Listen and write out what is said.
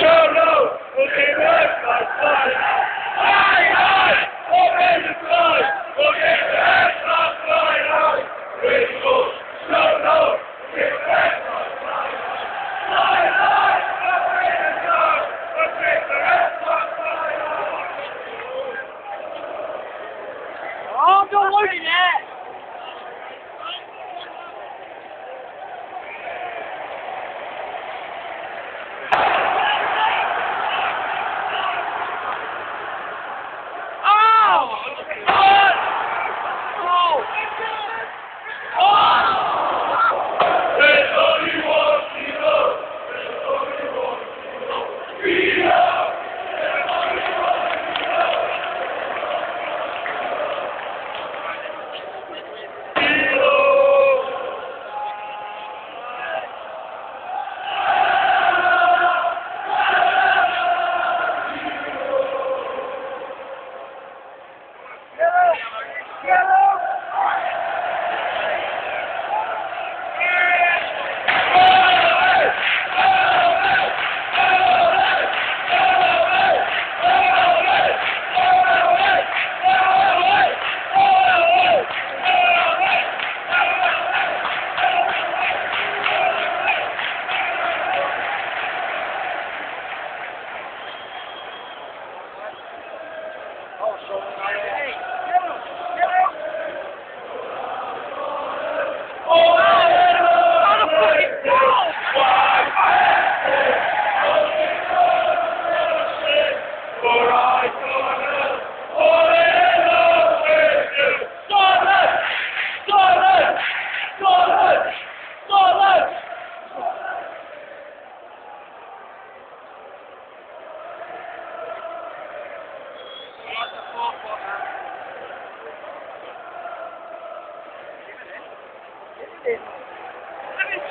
Show no, okay, right, my body. 여보 세. Central. this. I mean,